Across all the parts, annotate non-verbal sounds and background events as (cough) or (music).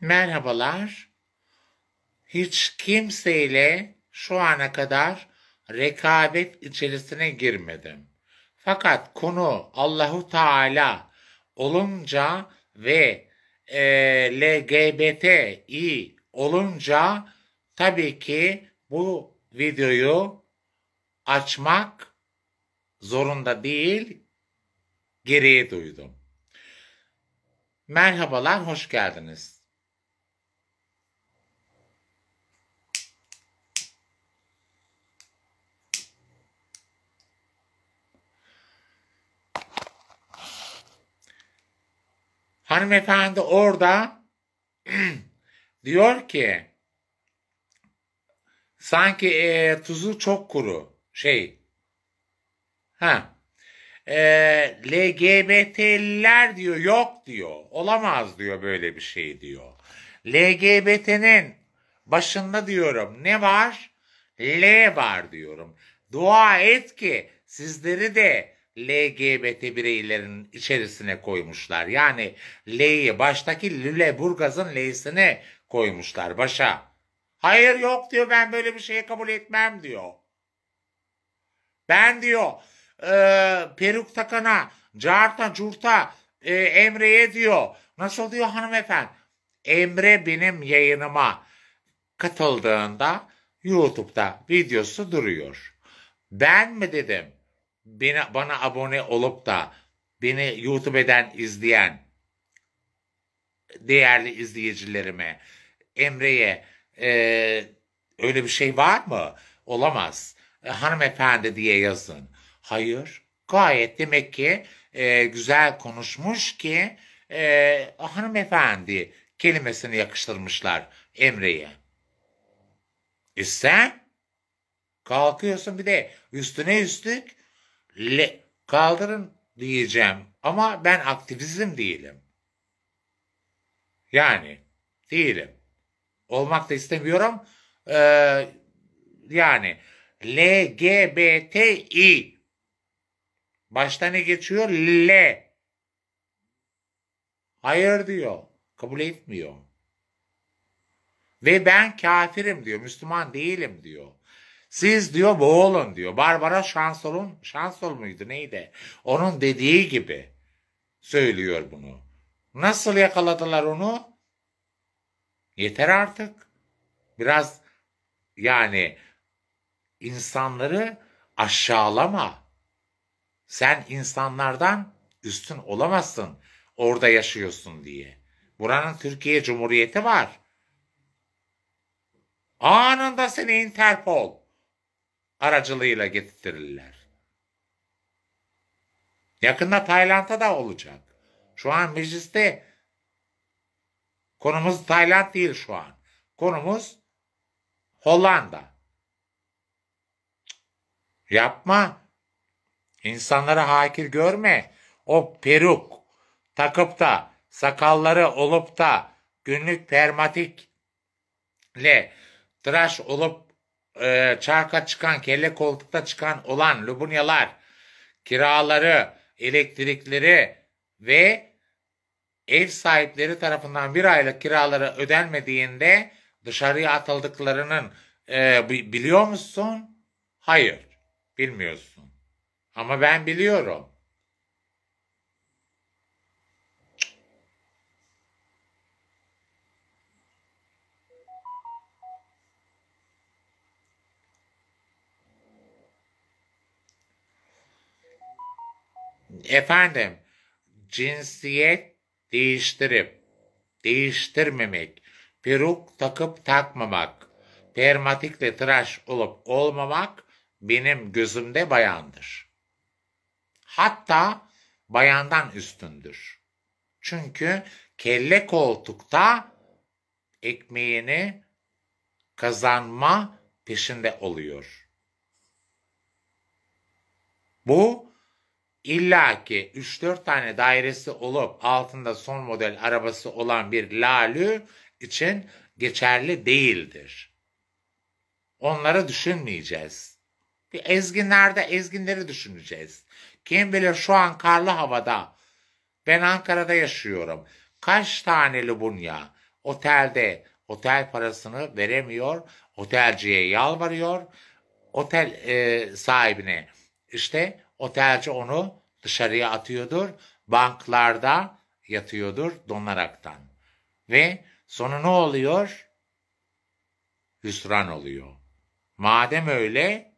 Merhabalar. Hiç kimseyle şu ana kadar rekabet içerisine girmedim. Fakat konu Allahu Teala olunca ve e, LGBTİ olunca tabii ki bu videoyu açmak zorunda değil, gereği duydum. Merhabalar, hoş geldiniz. Hanımefendi orada (clears throat) diyor ki sanki e, tuzu çok kuru şey ha e, LGBT'liler diyor yok diyor olamaz diyor böyle bir şey diyor. LGBT'nin başında diyorum ne var? L var diyorum. Dua et ki sizleri de LGBT bireylerin içerisine koymuşlar. Yani L'yi baştaki Lüleburgaz'ın L'sine koymuşlar başa. Hayır yok diyor ben böyle bir şeyi kabul etmem diyor. Ben diyor e, peruk takana, carta curta e, Emre'ye diyor. Nasıl diyor hanımefendi? Emre benim yayınıma katıldığında YouTube'da videosu duruyor. Ben mi dedim? Beni, bana abone olup da beni YouTube'den izleyen değerli izleyicilerime, Emre'ye e, öyle bir şey var mı? Olamaz. E, hanımefendi diye yazın. Hayır. Gayet demek ki e, güzel konuşmuş ki e, hanımefendi kelimesini yakıştırmışlar Emre'ye. E sen kalkıyorsun bir de üstüne üstlük le, kaldırın diyeceğim ama ben aktivizm değilim. Yani değilim. Olmak da istemiyorum. Ee, yani LGBTİ başta ne geçiyor? L. Hayır diyor. Kabul etmiyor. Ve ben kafirim diyor. Müslüman değilim diyor. Siz diyor boğulun diyor. Barbara Şansol'un, Şansol muydu neydi? Onun dediği gibi söylüyor bunu. Nasıl yakaladılar onu? Yeter artık. Biraz yani insanları aşağılama. Sen insanlardan üstün olamazsın orada yaşıyorsun diye. Buranın Türkiye Cumhuriyeti var. Anında seni Interpol aracılığıyla getirirler. Yakında Tayland'a da olacak. Şu an mecliste konumuz Tayland değil şu an. Konumuz Hollanda. Yapma. İnsanlara hakir görme. O peruk takıp da sakalları olup da günlük permatikle tıraş olup e, çarka çıkan, kelle koltukta çıkan olan Lubunyalar kiraları, elektrikleri ve ev sahipleri tarafından bir aylık kiraları ödenmediğinde dışarıya atıldıklarının e, biliyor musun? Hayır, bilmiyorsun. Ama ben biliyorum. Efendim, cinsiyet değiştirip, değiştirmemek, peruk takıp takmamak, permatikle tıraş olup olmamak benim gözümde bayandır. Hatta bayandan üstündür. Çünkü kelle koltukta ekmeğini kazanma peşinde oluyor. Bu İlla ki 3-4 tane dairesi olup altında son model arabası olan bir lalü için geçerli değildir. Onları düşünmeyeceğiz. Bir ezginlerde ezginleri düşüneceğiz. Kim bilir şu an karlı havada ben Ankara'da yaşıyorum. Kaç tane Lubunya otelde otel parasını veremiyor. Otelciye yalvarıyor. Otel e, sahibine işte otelci onu dışarıya atıyordur. Banklarda yatıyordur donaraktan. Ve sonu ne oluyor? Hüsran oluyor. Madem öyle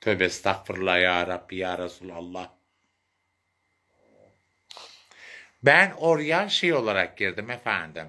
tövbe estağfurullah ya Rabbi ya Resulallah. Ben oraya şey olarak girdim efendim.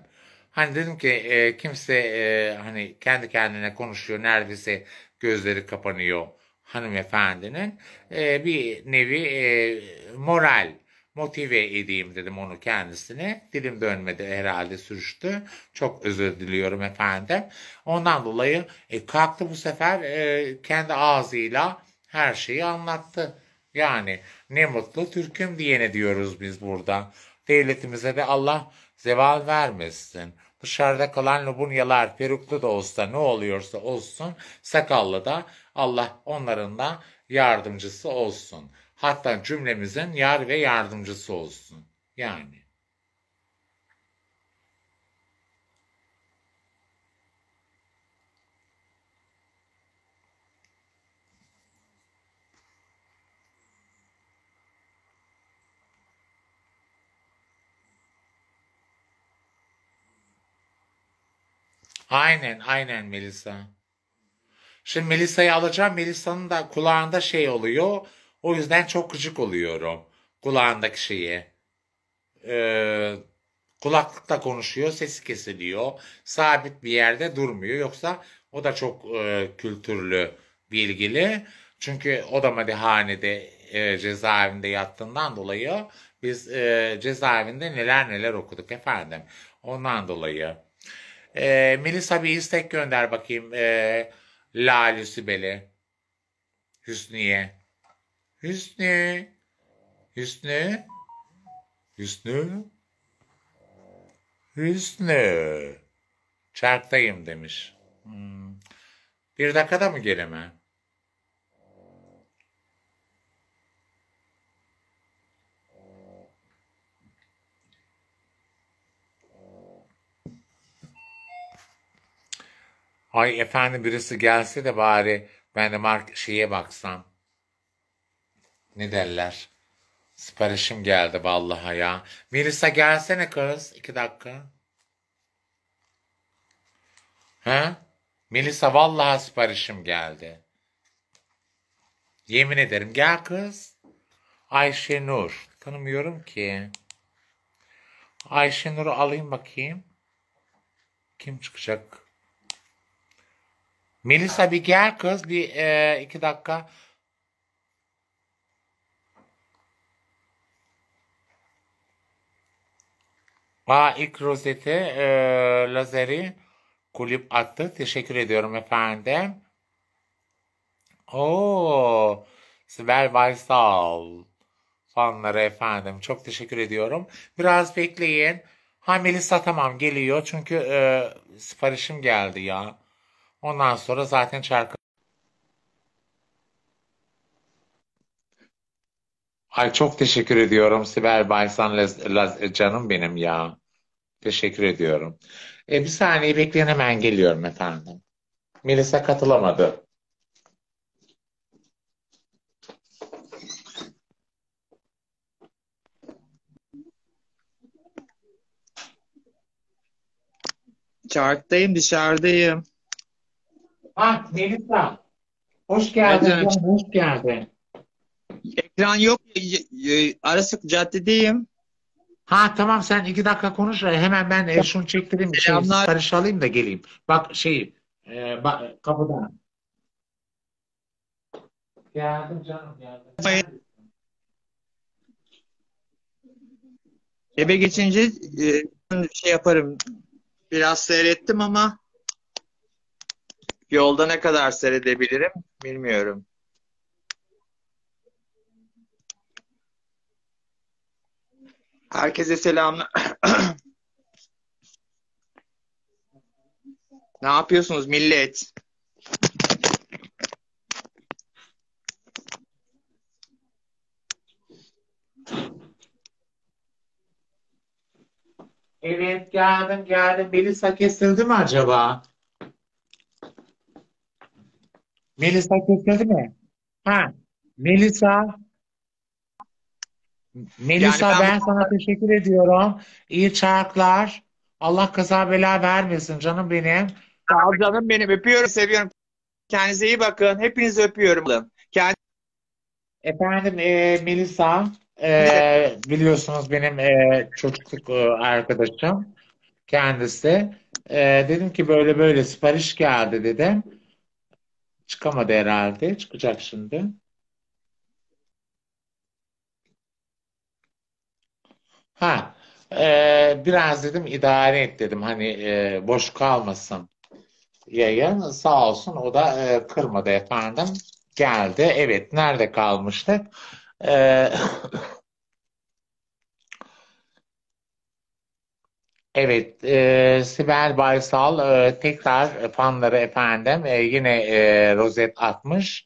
Hani dedim ki e, kimse e, hani kendi kendine konuşuyor neredeyse gözleri kapanıyor hanımefendinin e, bir nevi e, moral motive edeyim dedim onu kendisine. Dilim dönmedi herhalde sürüştü. Çok özür diliyorum efendim. Ondan dolayı e, kalktı bu sefer e, kendi ağzıyla her şeyi anlattı. Yani ne mutlu Türk'üm diyene diyoruz biz burada. Devletimize de Allah zeval vermesin. Dışarıda kalan lubunyalar peruklu da olsa ne oluyorsa olsun sakallı da Allah onların da yardımcısı olsun. Hatta cümlemizin yar ve yardımcısı olsun. Yani. Aynen, aynen Melisa. Şimdi Melisa'yı alacağım. Melisa'nın da kulağında şey oluyor. O yüzden çok gıcık oluyorum. Kulağındaki şeyi. Ee, kulaklıkta konuşuyor, sesi kesiliyor. Sabit bir yerde durmuyor. Yoksa o da çok e, kültürlü, bilgili. Çünkü o da malihanede e, cezaevinde yattığından dolayı biz e, cezaevinde neler neler okuduk efendim. Ondan dolayı. E, Melisa bir istek gönder bakayım. E, Lale Sibel'e. Hüsniye. Hüsnü. Hüsnü. Hüsnü. Hüsnü. Çarktayım demiş. Hmm. Bir dakikada mı gelemem? Ay efendim birisi gelse de bari ben de mark şeye baksam. Ne derler? Siparişim geldi vallahi ya. Melisa gelsene kız. iki dakika. Ha? Melisa vallahi siparişim geldi. Yemin ederim gel kız. Ayşe Nur. Tanımıyorum ki. Ayşe Nur'u alayım bakayım. Kim çıkacak? Melisa bir gel kız bir e, iki dakika. Aa ilk rozeti e, lazeri kulüp attı. Teşekkür ediyorum efendim. Oo, Sibel Baysal fanları efendim. Çok teşekkür ediyorum. Biraz bekleyin. Ha Melisa tamam geliyor. Çünkü e, siparişim geldi ya. Ondan sonra zaten şarkı Ay çok teşekkür ediyorum Sibel Baysan Laz- Laz- canım benim ya. Teşekkür ediyorum. E, bir saniye bekleyin hemen geliyorum efendim. Melisa katılamadı. Çarktayım, dışarıdayım. Ah Melisa. Hoş geldin. Evet. Hoş geldin. Ekran yok. Ara sık caddedeyim. Ha tamam sen iki dakika konuş. Hemen ben e, şunu çektireyim. Şey, Selamlar. sipariş alayım da geleyim. Bak şey e, bak, kapıdan. Geldim canım geldim. Hayır. Eve geçince e, şey yaparım. Biraz seyrettim ama yolda ne kadar seyredebilirim bilmiyorum. Herkese selamlar. (clears throat) Ne yapıyorsunuz millet? Evet geldim geldim. Melisa kesildi mi acaba? Melisa kesildi mi? Ha. Melisa. Melisa ben ben sana teşekkür ediyorum. İyi çarklar. Allah kaza bela vermesin canım benim. sağ ol canım benim. Öpüyorum, seviyorum. Kendinize iyi bakın. Hepinizi öpüyorum. Kendinize Efendim e, Melisa e, biliyorsunuz benim e, çocukluk e, arkadaşım kendisi. E, dedim ki böyle böyle sipariş geldi dedim. Çıkamadı herhalde. Çıkacak şimdi. Ha, e, biraz dedim idare et dedim. Hani e, boş kalmasın yayın. Sağ olsun o da e, kırmadı efendim. Geldi. Evet, nerede kalmıştık? E, evet, e, Sibel Baysal e, tekrar fanları efendim e, yine e, rozet atmış.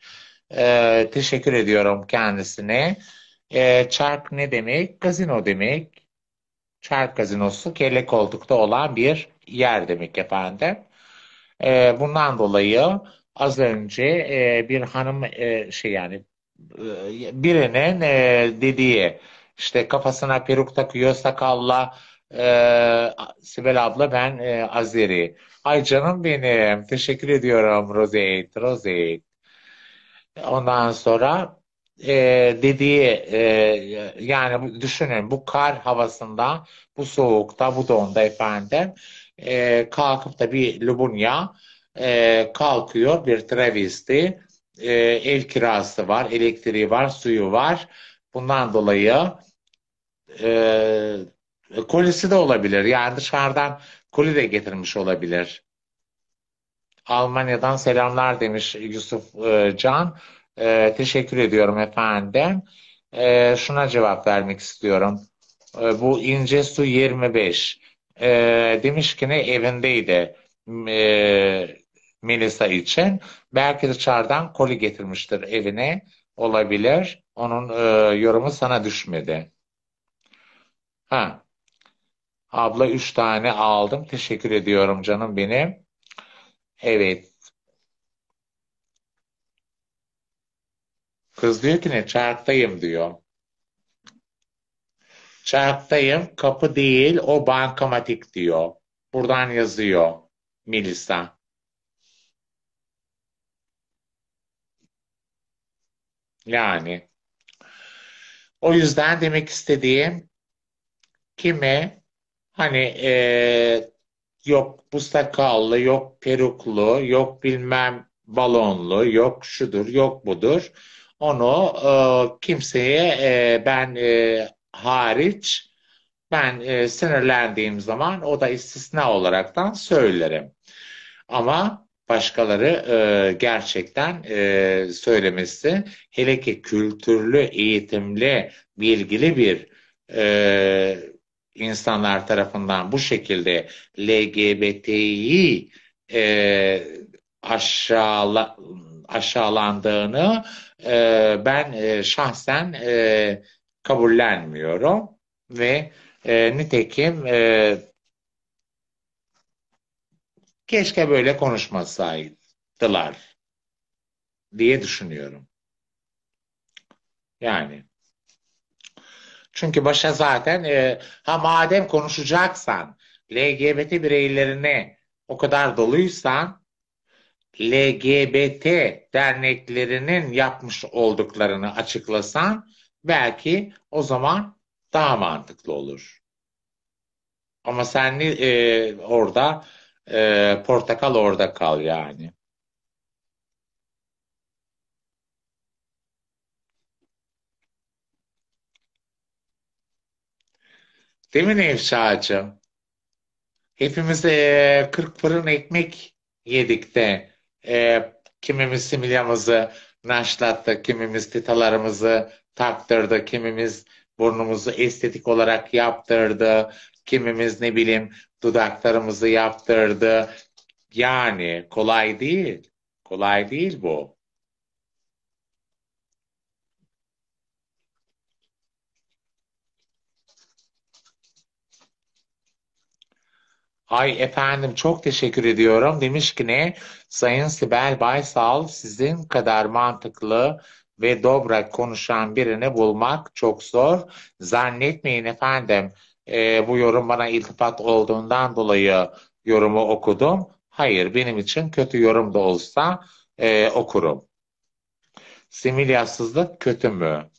E, teşekkür ediyorum kendisine. E, çark ne demek? Gazino demek. Çark gazinosu kelle koltukta olan bir yer demek efendim. E, bundan dolayı az önce e, bir hanım e, şey yani e, birinin e, dediği işte kafasına peruk takıyor sakalla e, Sibel abla ben e, Azeri. Ay canım benim teşekkür ediyorum Rozet Rozet. Ondan sonra e, dediği e, yani düşünün bu kar havasında bu soğukta bu donda efendim e, kalkıp da bir Lubunya e, kalkıyor bir travesti e, ev kirası var elektriği var suyu var bundan dolayı e, kolisi de olabilir yani dışarıdan koli de getirmiş olabilir. Almanya'dan selamlar demiş Yusuf e, Can. E, teşekkür ediyorum efendim. E, şuna cevap vermek istiyorum. E, bu İnce Su 25. E, demiş ki ne evindeydi e, Melisa için. Belki dışarıdan koli getirmiştir evine. Olabilir. Onun e, yorumu sana düşmedi. Ha. Abla üç tane aldım. Teşekkür ediyorum canım benim. Evet. Kız diyor ki ne? Çarktayım diyor. Çarktayım. Kapı değil o bankamatik diyor. Buradan yazıyor Melisa. Yani. O yüzden demek istediğim kime hani e, yok bu sakallı, yok peruklu, yok bilmem balonlu, yok şudur, yok budur. Onu e, kimseye e, ben e, hariç ben e, sinirlendiğim zaman o da istisna olaraktan söylerim. Ama başkaları e, gerçekten e, söylemesi hele ki kültürlü, eğitimli, bilgili bir e, insanlar tarafından bu şekilde LGBT'yi e, aşağıla, aşağılandığını e, ben e, şahsen e, kabullenmiyorum ve e, nitekim e, keşke böyle konuşmasaydılar diye düşünüyorum. Yani. Çünkü başa zaten e, ha madem konuşacaksan LGBT bireylerine o kadar doluysan LGBT derneklerinin yapmış olduklarını açıklasan belki o zaman daha mantıklı olur. Ama sen e, orada e, portakal orada kal yani. Değil mi Nevşah'cığım? Hepimiz e, 40 fırın ekmek yedik de e, kimimiz similyamızı naşlattı, kimimiz titalarımızı taktırdı, kimimiz burnumuzu estetik olarak yaptırdı, kimimiz ne bileyim dudaklarımızı yaptırdı. Yani kolay değil. Kolay değil bu. Ay efendim çok teşekkür ediyorum. Demiş ki ne? Sayın Sibel Baysal sizin kadar mantıklı ve dobra konuşan birini bulmak çok zor. Zannetmeyin efendim e, bu yorum bana iltifat olduğundan dolayı yorumu okudum. Hayır benim için kötü yorum da olsa e, okurum. Similyasızlık kötü mü?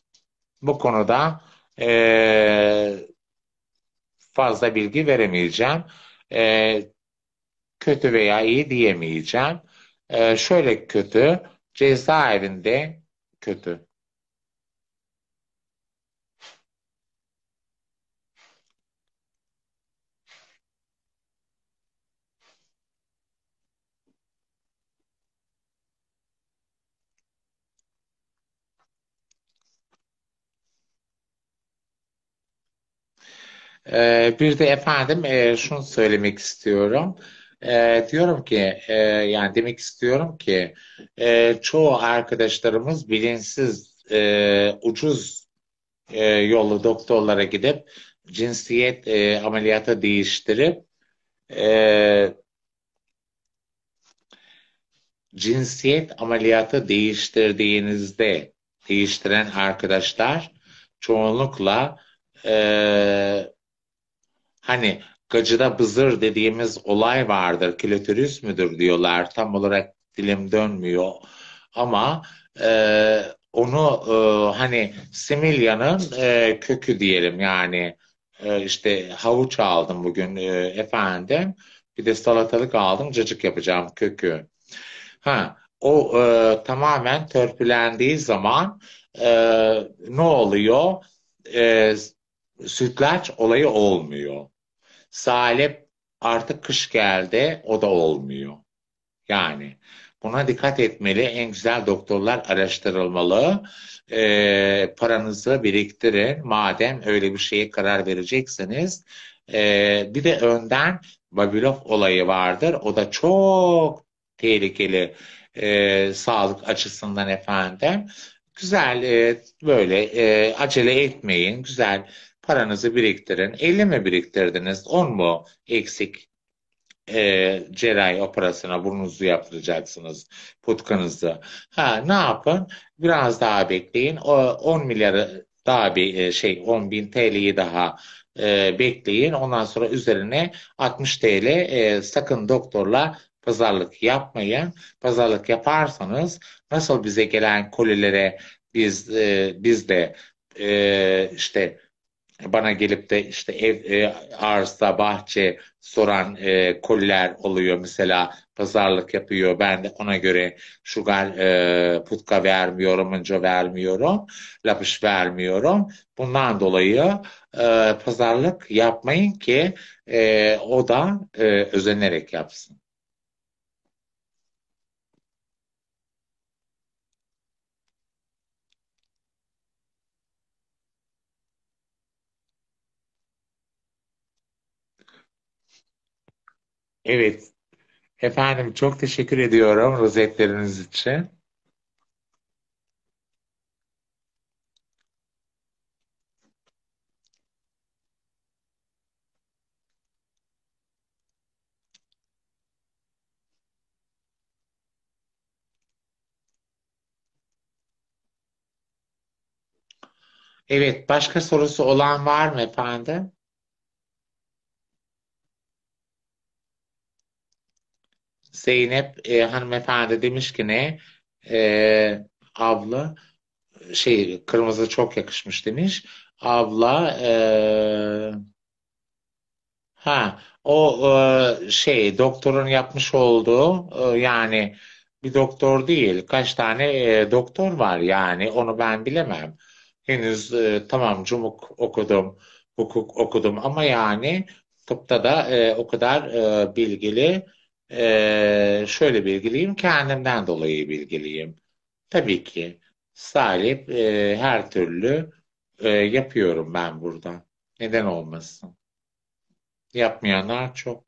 Bu konuda e, fazla bilgi veremeyeceğim. E, kötü veya iyi diyemeyeceğim. E, şöyle kötü, cezaevinde kötü. Ee, bir de efendim e, şunu söylemek istiyorum. Ee, diyorum ki e, yani demek istiyorum ki e, çoğu arkadaşlarımız bilinçsiz e, ucuz e, yollu doktorlara gidip cinsiyet e, ameliyatı değiştirip e, cinsiyet ameliyatı değiştirdiğinizde değiştiren arkadaşlar çoğunlukla e, Hani gacıda bızır dediğimiz olay vardır. Klitoris müdür diyorlar. Tam olarak dilim dönmüyor. Ama e, onu e, hani similyanın e, kökü diyelim yani e, işte havuç aldım bugün e, efendim. Bir de salatalık aldım. Cacık yapacağım kökü. Ha, o e, tamamen törpülendiği zaman e, ne oluyor? E, sütlaç olayı olmuyor. Salep artık kış geldi o da olmuyor. Yani buna dikkat etmeli. En güzel doktorlar araştırılmalı. E, paranızı biriktirin. Madem öyle bir şeye karar verecekseniz. E, bir de önden Babilov olayı vardır. O da çok tehlikeli e, sağlık açısından efendim. Güzel e, böyle e, acele etmeyin. Güzel Paranızı biriktirin. 50 mi biriktirdiniz? 10 mu eksik e, cerrahi operasyona burnunuzu yaptıracaksınız. Putkanızı. Ha ne yapın? Biraz daha bekleyin. O 10 milyarı daha bir e, şey 10 bin TL'yi daha e, bekleyin. Ondan sonra üzerine 60 TL e, sakın doktorla pazarlık yapmayın. Pazarlık yaparsanız nasıl bize gelen kolilere biz e, biz de e, işte bana gelip de işte ev e, arsa bahçe soran e, koliler oluyor. Mesela pazarlık yapıyor. Ben de ona göre şugar e, putka vermiyorum önce vermiyorum lapış vermiyorum. Bundan dolayı e, pazarlık yapmayın ki e, o da e, özenerek yapsın. Evet. Efendim çok teşekkür ediyorum rozetleriniz için. Evet, başka sorusu olan var mı efendim? Zeynep e, hanımefendi demiş ki ne? E, abla şey kırmızı çok yakışmış demiş. Abla e, ha o e, şey doktorun yapmış olduğu e, yani bir doktor değil kaç tane e, doktor var yani onu ben bilemem. Henüz e, tamam cumuk okudum, hukuk okudum ama yani tıpta da e, o kadar e, bilgili e, şöyle bilgiliyim kendimden dolayı bilgiliyim. Tabii ki salip e, her türlü e, yapıyorum ben burada. Neden olmasın? Yapmayanlar çok.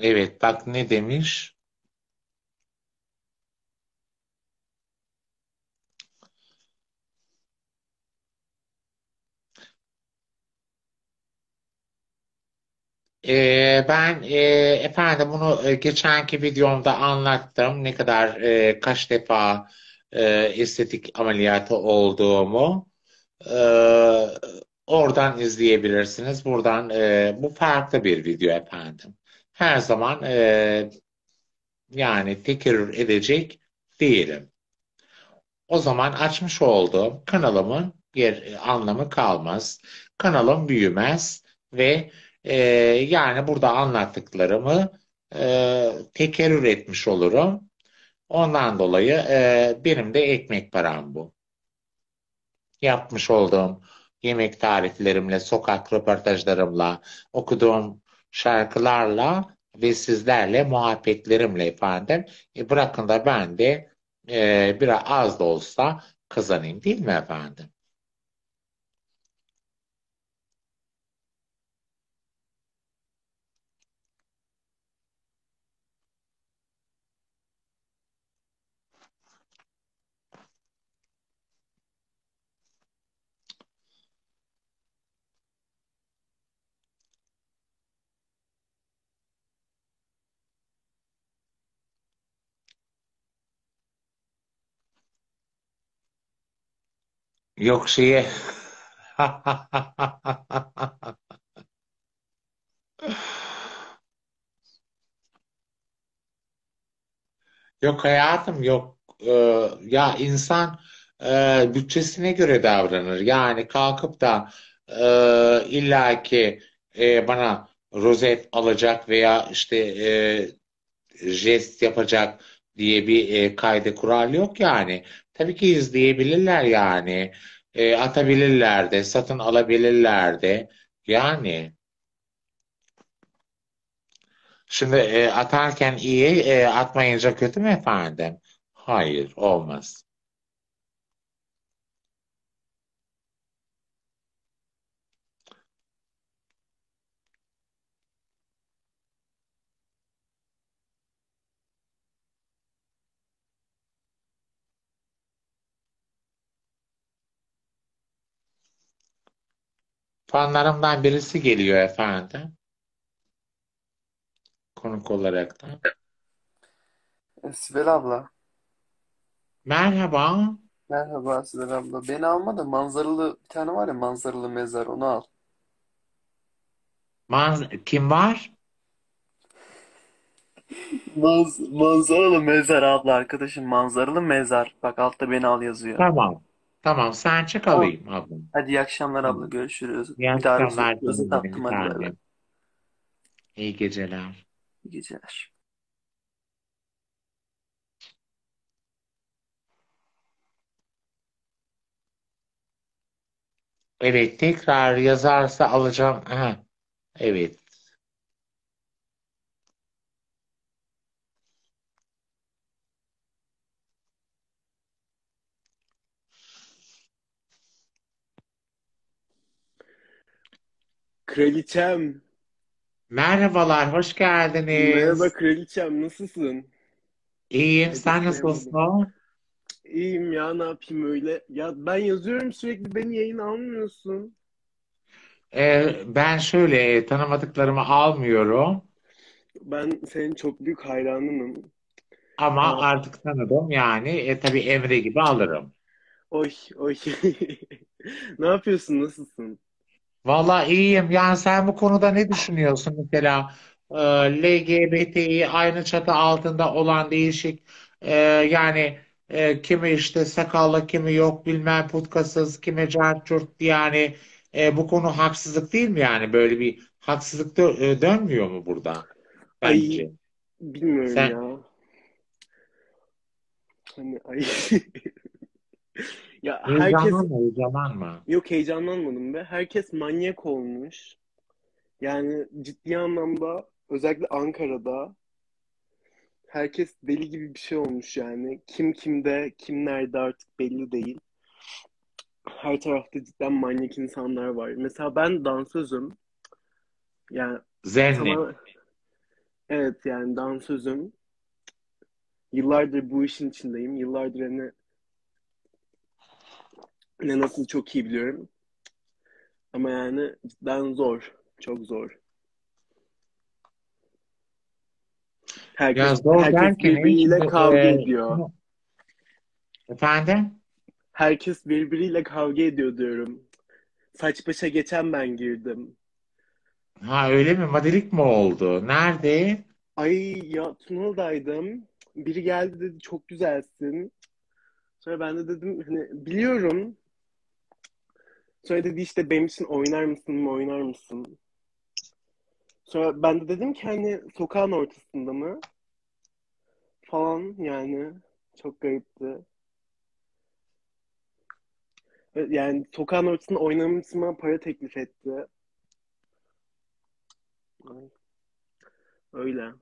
Evet bak ne demiş? Ee, ben e, efendim bunu e, geçenki videomda anlattım. Ne kadar e, kaç defa estetik ameliyatı olduğumu. E, oradan izleyebilirsiniz. Buradan bu farklı bir video efendim. Her zaman e, yani tekrar edecek değilim. O zaman açmış olduğum kanalımın bir anlamı kalmaz. Kanalım büyümez ve e, yani burada anlattıklarımı e, tekerrür etmiş olurum. Ondan dolayı e, benim de ekmek param bu. Yapmış olduğum yemek tariflerimle, sokak röportajlarımla, okuduğum şarkılarla ve sizlerle muhabbetlerimle efendim. E, bırakın da ben de e, biraz az da olsa kazanayım değil mi efendim? Yok şeye (laughs) Yok hayatım yok. Ee, ya insan e, bütçesine göre davranır. Yani kalkıp da e, illaki e, bana rozet alacak veya işte e, jest yapacak diye bir e, kaydı kural yok yani. Tabii ki izleyebilirler yani. E, atabilirler de, satın alabilirler de. Yani. Şimdi e, atarken iyi, e, atmayınca kötü mü efendim? Hayır, olmaz. Fanlarımdan birisi geliyor efendim. Konuk olarak da. Sibel abla. Merhaba. Merhaba Sibel abla. Beni alma da manzaralı bir tane var ya manzaralı mezar onu al. Manz kim var? Manz manzaralı mezar abla arkadaşım manzaralı mezar. Bak altta beni al yazıyor. Tamam. Tamam, sen çık Tamam. alayım ablam. Hadi iyi akşamlar abla Tamam. görüşürüz. İyi Bir daha akşamlar rozet canım benim attım hadi bay bay. efendim. İyi geceler. İyi geceler. Evet, tekrar yazarsa alacağım. Ha, evet. Kraliçem. Merhabalar, hoş geldiniz. Merhaba kraliçem, nasılsın? İyiyim, Nefes sen nasılsın? İyiyim ya, ne yapayım öyle? Ya ben yazıyorum sürekli, beni yayın almıyorsun. Ee, ben şöyle tanımadıklarımı almıyorum Ben senin çok büyük hayranınım. ama Aa, artık tanıdım yani. E, tabii Emre gibi alırım. oy, oy. (laughs) Ne yapıyorsun, nasılsın? Vallahi iyiyim. Yani sen bu konuda ne düşünüyorsun mesela? Ee, LGBTİ aynı çatı altında olan değişik e, yani e, kimi işte sakallı kimi yok bilmem putkasız kimi cart curt yani e, bu konu haksızlık değil mi yani böyle bir haksızlık dö- e, dönmüyor mu burada Ay, bence? bilmiyorum Sen ya. Hani ay. (laughs) Ya herkes heyecanlanma heyecanlanma. yok heyecanlanmadım be. Herkes manyak olmuş. Yani ciddi anlamda özellikle Ankara'da herkes deli gibi bir şey olmuş yani. Kim kimde, kim nerede artık belli değil. Her tarafta cidden manyak insanlar var. Mesela ben dansözüm. Yani Zenni. tamam Evet yani dansözüm. Yıllardır bu işin içindeyim. Yıllardır hani ne nasıl çok iyi biliyorum. Ama yani cidden zor. Çok zor. Ya Herkes, zor herkes derken birbiriyle şimdi, kavga e, ediyor. efendim? Herkes birbiriyle kavga ediyor diyorum. Saç başa geçen ben girdim. Ha öyle mi? Madilik mi oldu? Nerede? Ay ya Tunalı'daydım. Biri geldi dedi çok güzelsin. Sonra ben de dedim hani biliyorum. Sonra dedi işte benim için oynar mısın mı oynar mısın? Sonra ben de dedim ki hani sokağın ortasında mı? Falan yani çok garipti. Yani sokağın ortasında oynamasıma para teklif etti. Öyle.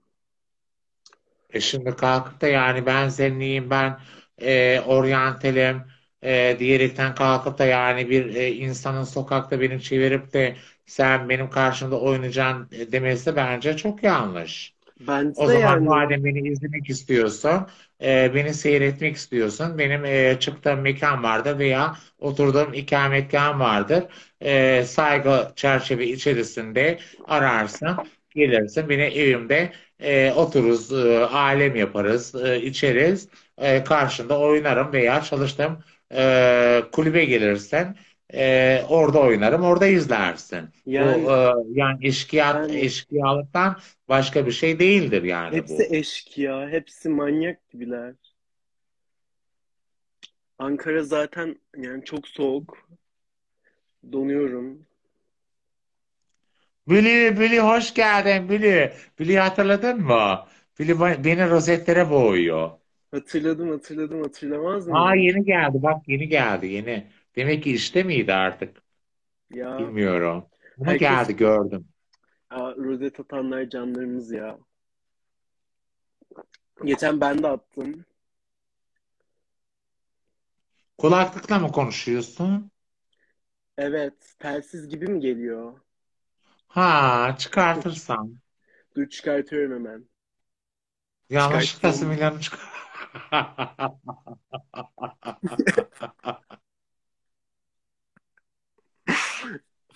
E şimdi kalkıp da yani ben zenliyim, ben e, oryantalim e, diyerekten kalkıp da yani bir e, insanın sokakta beni çevirip de sen benim karşımda oynayacaksın e, demesi bence çok yanlış. Bence O zaman yani madem beni izlemek istiyorsun, e, beni seyretmek istiyorsun, benim e, çıktığım mekan vardır veya oturduğum ikametgah vardır. E, saygı çerçeve içerisinde ararsın, gelirsin, beni evimde e, otururuz, e, alem yaparız, e, içeriz, e, karşında oynarım veya çalıştığım e, kulübe gelirsin. e, orada oynarım, orada izlersin. Bu yani e, yani eşkıya, yani eşkıyalıktan Başka bir şey değildir yani hepsi bu. eşkıya, hepsi manyak gibiler. Ankara zaten yani çok soğuk. Donuyorum. Billy, Billy hoş geldin Billy. Billy'yi hatırladın mı? Ba- beni rozetlere boğuyor. Hatırladım, hatırladım, hatırlamaz Aa mıyım? yeni geldi bak yeni geldi yeni. Demek ki işte miydi artık? Ya Bilmiyorum. Ama herkes geldi gördüm. Aa, rozet atanlar canlarımız ya. Geçen ben de attım. Kulaklıkla mı konuşuyorsun? Evet, telsiz gibi mi geliyor? Ha çıkartırsan. Dur çıkartıyorum hemen. Yanlışlıkla Çıkarttım. Similya'nı çıkar.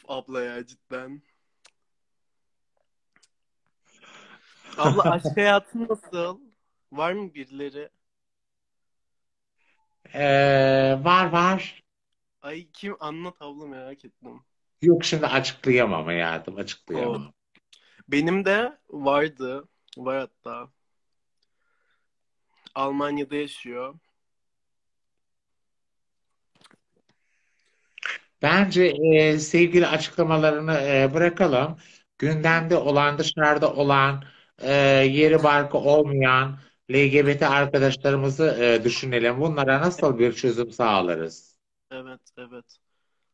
Abla ya cidden. Abla aşk hayatın nasıl? Var mı birileri? Ee, var var. Ay kim anlat abla merak ettim. Yok şimdi açıklayamam hayatım açıklayamam. Benim de vardı. Var hatta. Almanya'da yaşıyor. Bence e, sevgili açıklamalarını e, bırakalım. Gündemde olan, dışarıda olan, e, yeri barkı olmayan LGBT arkadaşlarımızı e, düşünelim. Bunlara nasıl bir çözüm sağlarız? Evet, evet.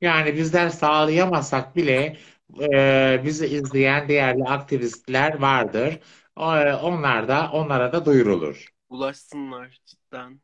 Yani bizler sağlayamasak bile e, bizi izleyen değerli aktivistler vardır. E, onlar da onlara da duyurulur. Ulaşsınlar cidden.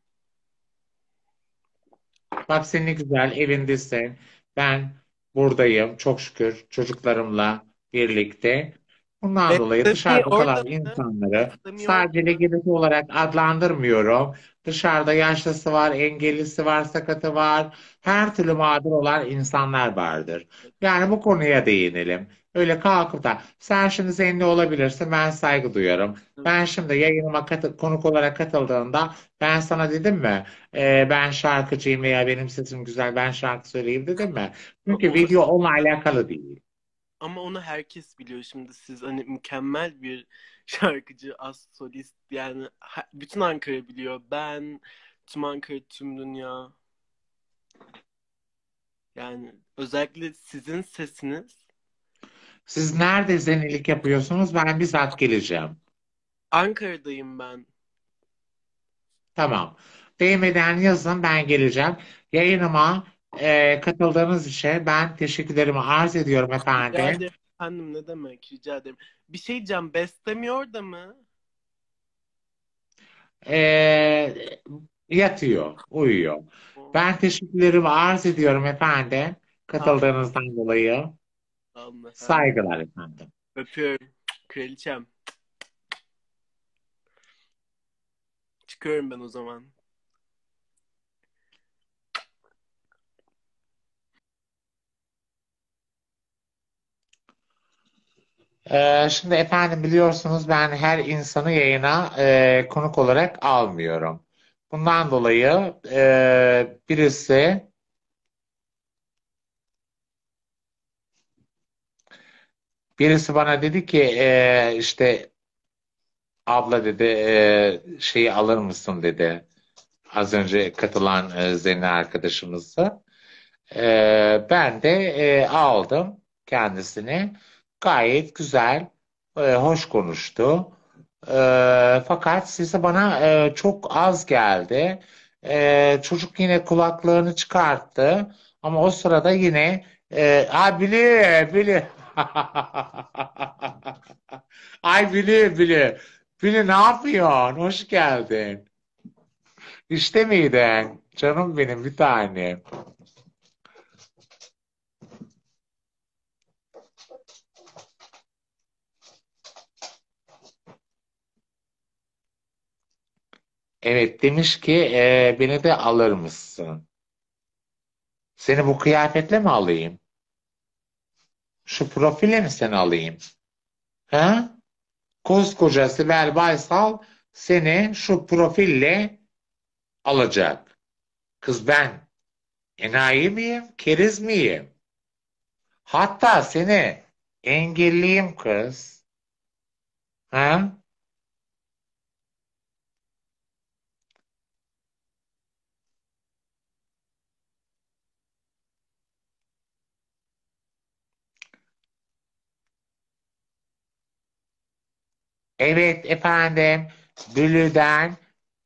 Bak sen ne güzel evindesin. Ben buradayım çok şükür çocuklarımla birlikte. Bundan dolayı Bestami dışarıda kalan insanları sadece? LGBT olarak adlandırmıyorum. Dışarıda yaşlısı var, engellisi var, sakatı var. Her türlü mağdur olan insanlar vardır. Yani bu konuya değinelim. Öyle kalkıp da sen şimdi zenli olabilirsin ben saygı duyarım. Ben şimdi yayınıma katı- konuk olarak katıldığında ben sana dedim mi? Ee, ben şarkıcıyım veya benim sesim güzel ben şarkı söyleyeyim dedim mi? Çünkü Onu, video onunla alakalı değil. ama onu herkes biliyor şimdi. Siz hani mükemmel bir (laughs) şarkıcı, az solist yani bütün Ankara biliyor. Ben, tüm Ankara, tüm dünya. Yani özellikle sizin sesiniz Siz nerede zenilik yapıyorsunuz? Ben bizzat geleceğim. Ankara'dayım ben. Tamam. DM'den yazın ben geleceğim. Yayınıma e, katıldığınız için ben teşekkürlerimi arz ediyorum Rica efendim. ederim efendim ne demek rica ederim. Bir şey diyeceğim Bestami orada mı? E, yatıyor, uyuyor. Ben teşekkürlerimi arz ediyorum efendim. Katıldığınızdan dolayı. Tamam efendim. Saygılar efendim. Öpüyorum. Kraliçem. Çıkıyorum ben o zaman. Ee, şimdi efendim biliyorsunuz ben her insanı yayına e, konuk olarak almıyorum. Bundan dolayı e, birisi birisi bana dedi ki e, işte abla dedi e, şeyi alır mısın dedi. Az önce katılan e, Zeyne arkadaşımızı. E, ben de e, aldım kendisini. Gayet güzel, e, hoş konuştu. E, fakat sesi bana e, çok az geldi. E, çocuk yine kulaklığını çıkarttı. Ama o sırada yine e, Bili, Bili. (laughs) Ay Bili, Bili. Bili ne yapıyorsun? Hoş geldin. İşte miydin? Canım benim bir tane. Evet demiş ki e, beni de alır mısın? Seni bu kıyafetle mi alayım? Şu profile mi seni alayım? Ha? Koskoca Sibel Baysal seni şu profille alacak. Kız ben enayi miyim, keriz miyim? Hatta seni engelliyim kız. Ha? Evet efendim, Bülü'den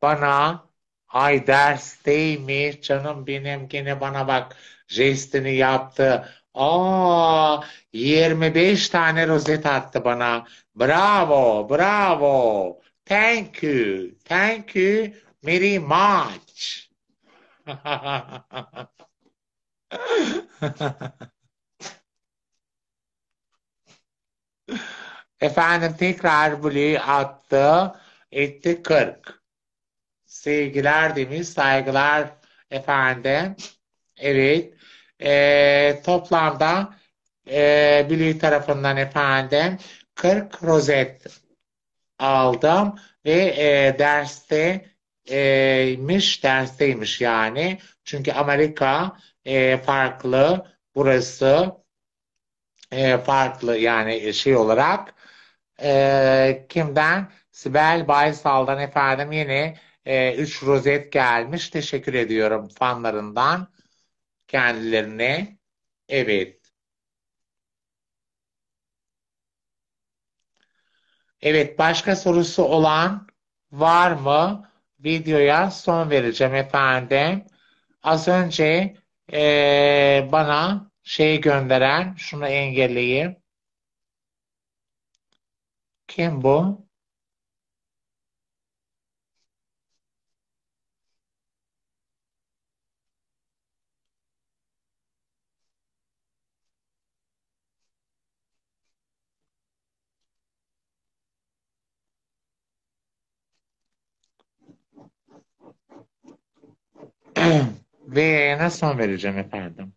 bana ay dersteymiş canım benim gene bana bak jestini yaptı. Aa 25 tane rozet attı bana. Bravo, bravo. Thank you, thank you very much. (laughs) Efendim tekrar Blue attı. Etti 40. Sevgiler demiş. Saygılar efendim. Evet. Ee, toplamda e, Blue tarafından efendim 40 rozet aldım ve e, derste e, miş dersteymiş yani. Çünkü Amerika e, farklı. Burası e, farklı yani şey olarak e, kimden? Sibel Baysal'dan efendim e, 3 rozet gelmiş. Teşekkür ediyorum fanlarından kendilerine. Evet. Evet başka sorusu olan var mı? Videoya son vereceğim efendim. Az önce e, bana şey gönderen şunu engelleyeyim. Kim bu? Ve yayına son vereceğim efendim.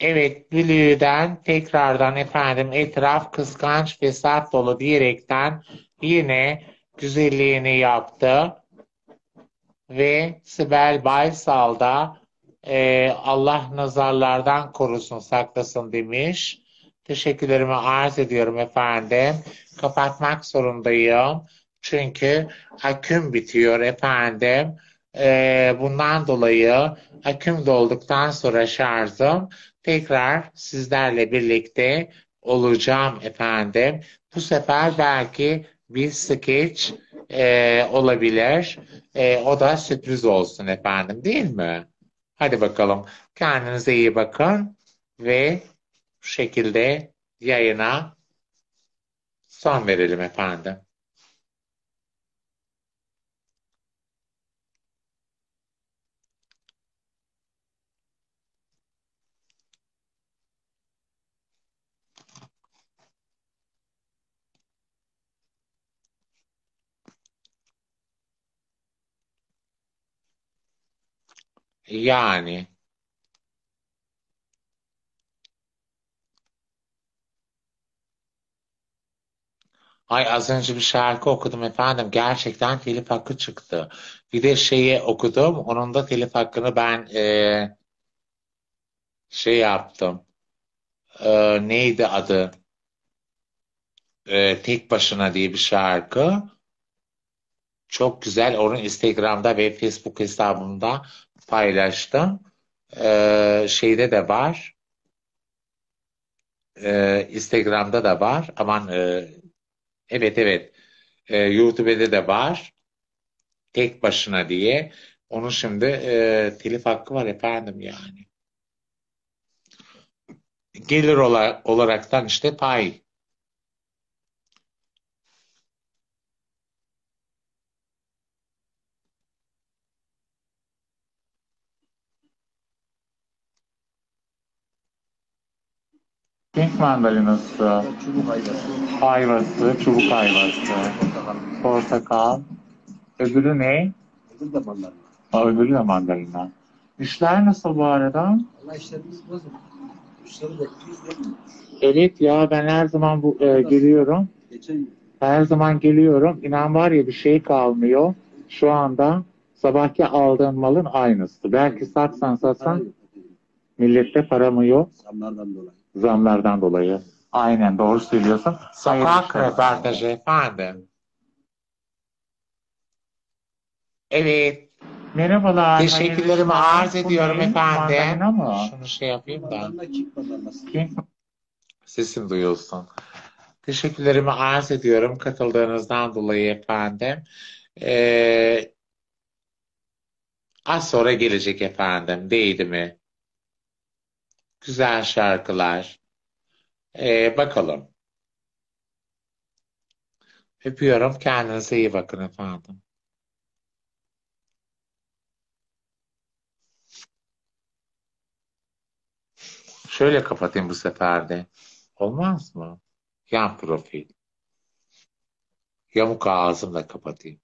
Evet, Blü'den tekrardan efendim etraf kıskanç fesat dolu diyerekten yine güzelliğini yaptı. Ve Sibel Baysal da e, Allah nazarlardan korusun, saklasın demiş. Teşekkürlerimi arz ediyorum efendim. Kapatmak zorundayım. Çünkü aküm bitiyor efendim. E, bundan dolayı aküm dolduktan sonra şarjım tekrar sizlerle birlikte olacağım efendim. Bu sefer belki bir skeç e, olabilir. E, o da sürpriz olsun efendim değil mi? Hadi bakalım. Kendinize iyi bakın ve bu şekilde yayına son verelim efendim. Yani. Ay az önce bir şarkı okudum efendim. Gerçekten telif hakkı çıktı. Bir de şeyi okudum. Onun da telif hakkını ben e, şey yaptım. E, neydi adı? E, Tek Başına diye bir şarkı. Çok güzel. Onu Instagram'da ve Facebook hesabımda paylaştım. E, şeyde de var. E, Instagram'da da var. Aman e, evet evet. E, YouTube'da de var. Tek başına diye. Onun şimdi e, telif hakkı var efendim yani. Gelir ola- olaraktan işte pay. Pink mandalinası, Çubuk ayvası, çubuk ayvası, portakal, portakal. Öbürü ne? öbür de mandalina. Öbürü de mandalina. İşler nasıl bu arada? Allah işlerimiz nasıl? Müşteri bekliyoruz değil mi? Evet ya ben her zaman bu e, geliyorum. Geçen Her zaman geliyorum. İnan var ya bir şey kalmıyor. Şu anda sabahki aldığın malın aynısı. Belki satsan satsan millette para mı yok? Zamlardan dolayı. Zamlardan dolayı. Aynen doğru söylüyorsun. Sokak röportajı efendim. Evet. Merhabalar. Teşekkürlerimi hayırlı arz ediyorum efendim. Mandalina mı? Şunu şey yapayım da. Kim? Sesim duyulsun. Teşekkürlerimi arz ediyorum katıldığınızdan dolayı efendim. Ee, az sonra gelecek efendim. Değdi mi? Güzel şarkılar. Ee, bakalım. Öpüyorum. Kendinize iyi bakın efendim. Şöyle kapatayım bu sefer de. Olmaz mı? Yan profil. Yamuk ağzımla kapatayım.